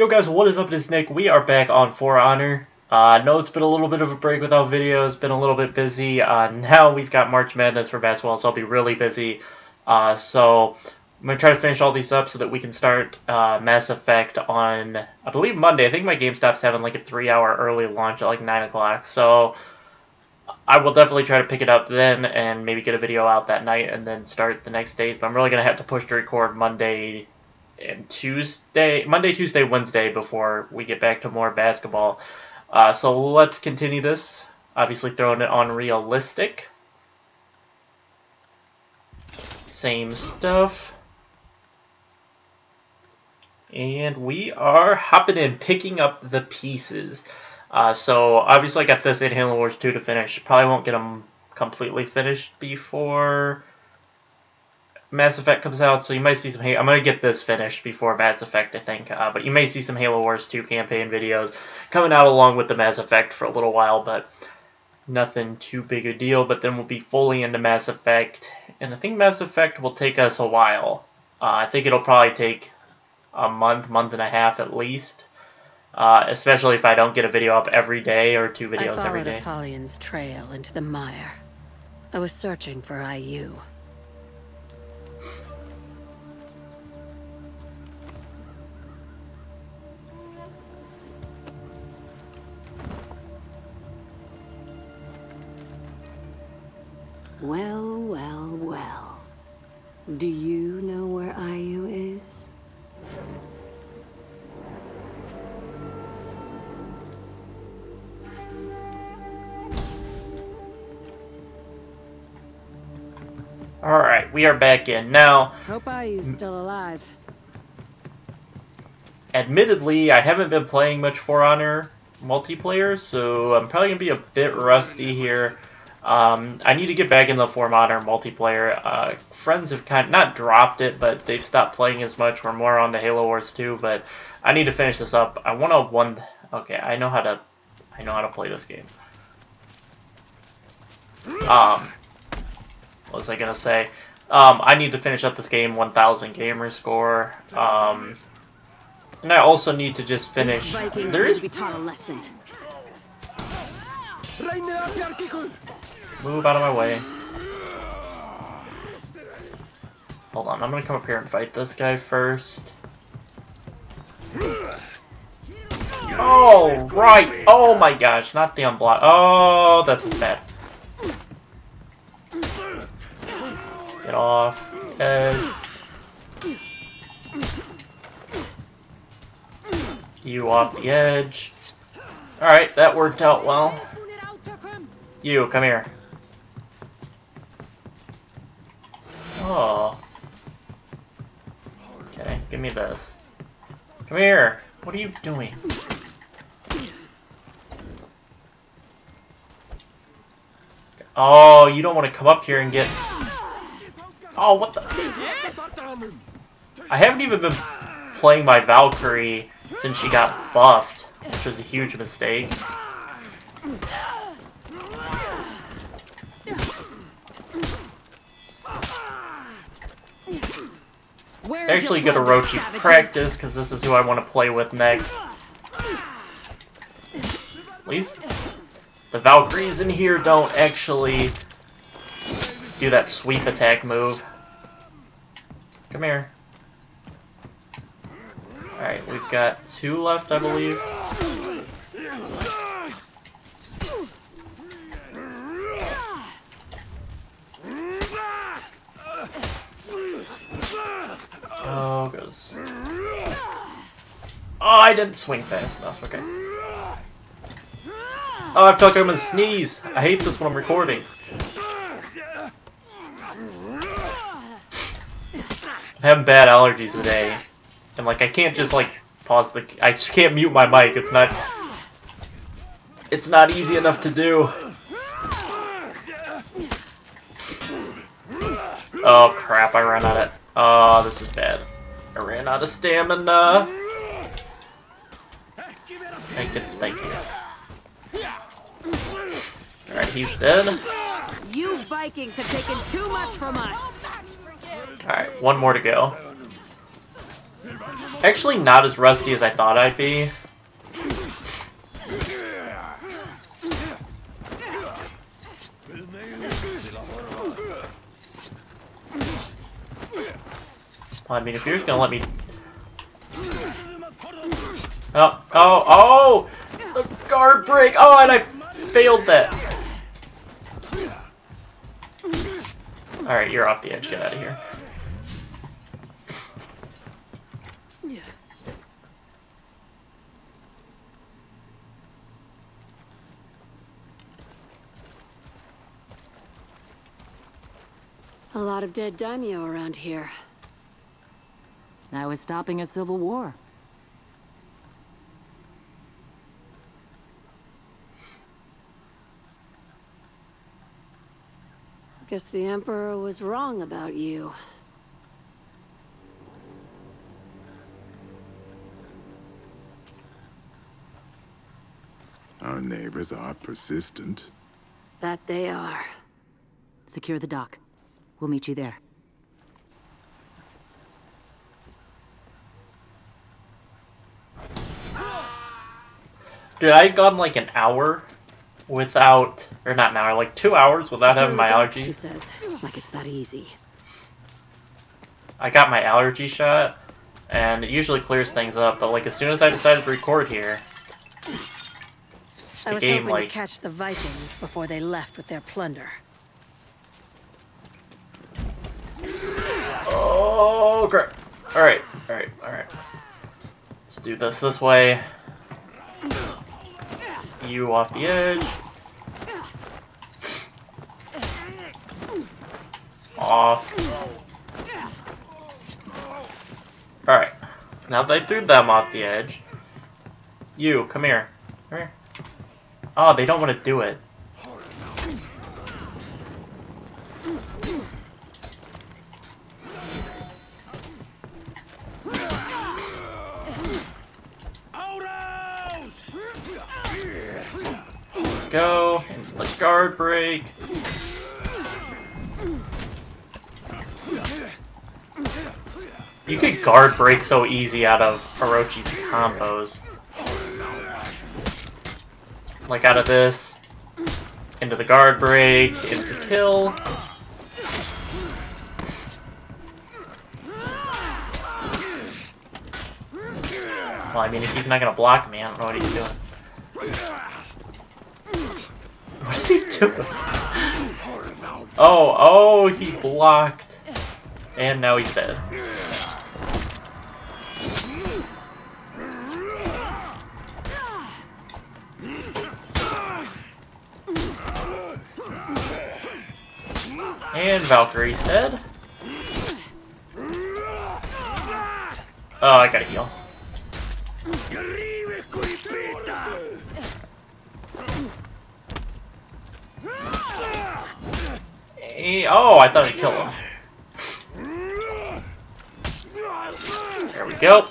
Yo guys, what is up? It is Nick. We are back on For Honor. Uh, I know it's been a little bit of a break without videos, been a little bit busy. Uh, now we've got March Madness for basketball, so I'll be really busy. Uh, so I'm going to try to finish all these up so that we can start uh, Mass Effect on, I believe, Monday. I think my GameStop's having like a three hour early launch at like 9 o'clock. So I will definitely try to pick it up then and maybe get a video out that night and then start the next days. But I'm really going to have to push to record Monday and Tuesday, Monday, Tuesday, Wednesday before we get back to more basketball. Uh, so let's continue this. Obviously, throwing it on realistic. Same stuff. And we are hopping in, picking up the pieces. Uh, so obviously, I got this in Halo Wars 2 to finish. Probably won't get them completely finished before Mass Effect comes out, so you might see some. I'm gonna get this finished before Mass Effect, I think. Uh, but you may see some Halo Wars 2 campaign videos coming out along with the Mass Effect for a little while, but nothing too big a deal. But then we'll be fully into Mass Effect, and I think Mass Effect will take us a while. Uh, I think it'll probably take a month, month and a half at least. Uh, especially if I don't get a video up every day or two videos every day. I followed Apollyon's trail into the mire. I was searching for Ayu. Well, well, well. Do you know where Ayu is? Alright, we are back in. Now... Hope Ayu's still alive. Admittedly, I haven't been playing much For Honor multiplayer, so I'm probably going to be a bit rusty here. Um, I need to get back in the For Honor multiplayer. Uh, friends have kind of, not dropped it, but they've stopped playing as much. We're more on the Halo Wars 2, but I need to finish this up. I want to one. Okay, I know how to. I know how to play this game. Um, what was I gonna say? Um, I need to finish up this game 1,000 gamer score. Um, and I also need to just finish. There is. Move out of my way. Hold on, I'm gonna come up here and fight this guy first. Oh, right! Oh my gosh, not the unblock. Oh, that's bad. Get off. Edge. You off the edge. Alright, that worked out well. You, come here. Oh. Okay, give me this. Come here! What are you doing? Oh, you don't want to come up here and get... Oh, what the... I haven't even been playing my Valkyrie since she got buffed, which was a huge mistake. Actually get Orochi practice, because this is who I want to play with next. At least the Valkyries in here don't actually do that sweep attack move. Come here. Alright, we've got two left, I believe. Oh. I didn't swing fast enough. Okay. Oh, I've I'm gonna sneeze. I hate this when I'm recording. I'm having bad allergies today. And, like, I can't just, like, pause the... I just can't mute my mic. It's not... It's not easy enough to do. Oh, crap. I ran out of... Oh, this is bad. I ran out of stamina. Thank you. Thank you. Alright, he's dead. You Vikings have taken too much from us. Alright, one more to go. Actually, not as rusty as I thought I'd be. I mean, if you're gonna let me... Oh, oh, oh! The guard break! Oh, and I failed that! Alright, you're off the edge. Get out of here. A lot of dead daimyo around here. Now we're stopping a civil war. I Guess the Emperor was wrong about you. Our neighbors are persistent. That they are. Secure the dock. We'll meet you there. Dude, I had gone like an hour without, or not an hour, like two hours without having my dock, She says, like it's that easy. I got my allergy shot, and it usually clears things up, but like as soon as I decided to record here, I was game, hoping like- to catch the Vikings before they left with their plunder. oh great. Alright, alright, alright. Let's do this this way. You off the edge. Off. Alright. Now they threw them off the edge. You, come here. Come here. Oh, they don't want to do it. Go. The guard break. You could guard break so easy out of Orochi's combos. Like out of this, into the guard break, into the kill. Well, I mean, if he's not gonna block me, I don't know what he's doing. Oh, oh, he blocked. And now he's dead. And Valkyrie's dead. Oh, I gotta heal. Oh, I thought I'd kill him. There we go.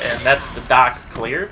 And that's the docks cleared.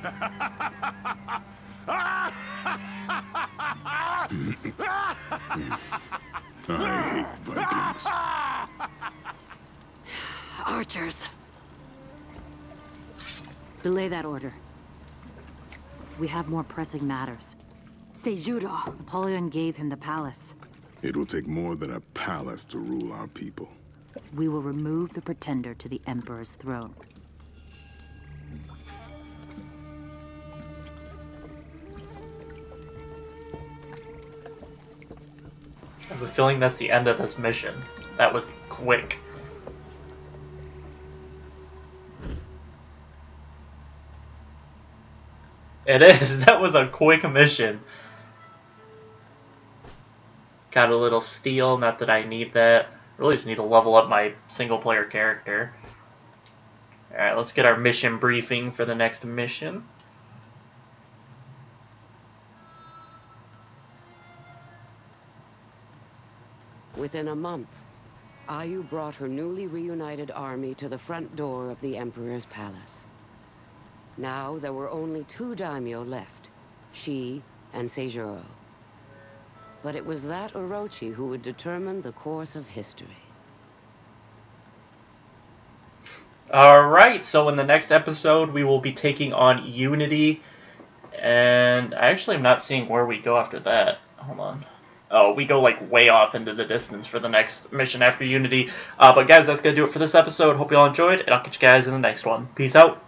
I hate Vikings. Archers. Delay that order. We have more pressing matters. Seijuro. Apollyon gave him the palace. It will take more than a palace to rule our people. We will remove the pretender to the Emperor's throne. I have a feeling that's the end of this mission. That was quick. It is. That was a quick mission. Got a little steel. Not that I need that. Really just need to level up my single player character. Alright, let's get our mission briefing for the next mission. Within a month, Ayu brought her newly reunited army to the front door of the Emperor's palace. Now there were only two daimyo left, she and Seijuro. But it was that Orochi who would determine the course of history. Alright, so in the next episode, we will be taking on Unity. And I actually am not seeing where we go after that. Hold on. Oh, we go like way off into the distance for the next mission after Unity. Uh, but guys, that's going to do it for this episode. Hope you all enjoyed, and I'll catch you guys in the next one. Peace out.